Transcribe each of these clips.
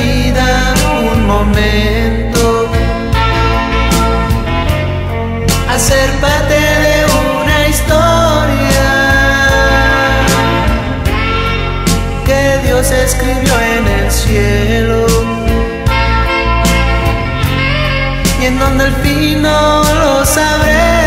un momento. Hacer parte de una historia que Dios escribió en el cielo. Y en donde al fin no lo sabré.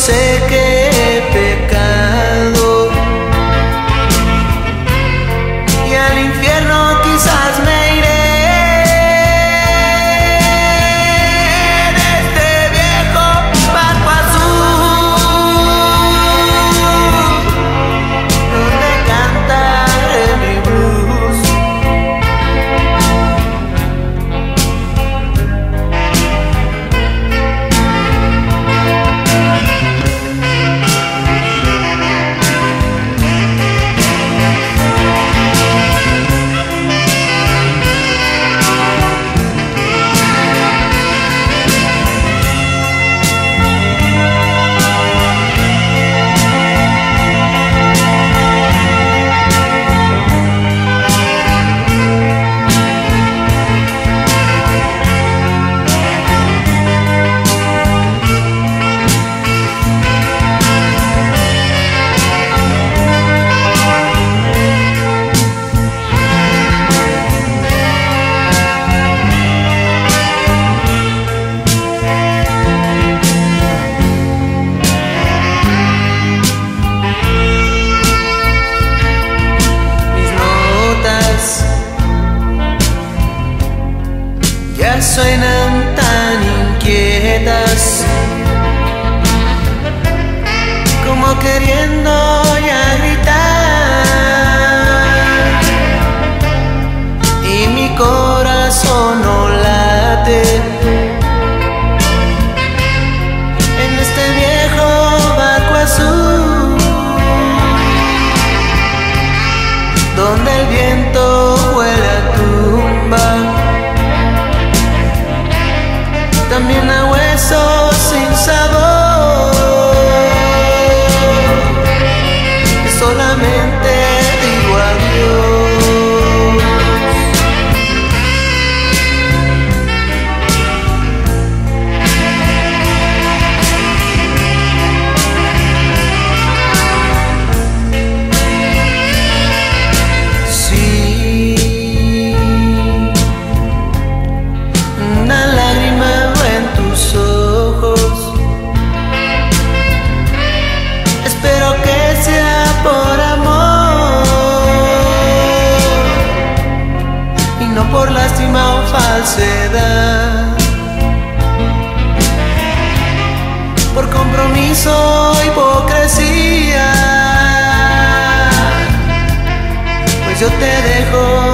sé que queriendo ya gritar y mi corazón no late. Yo te dejo.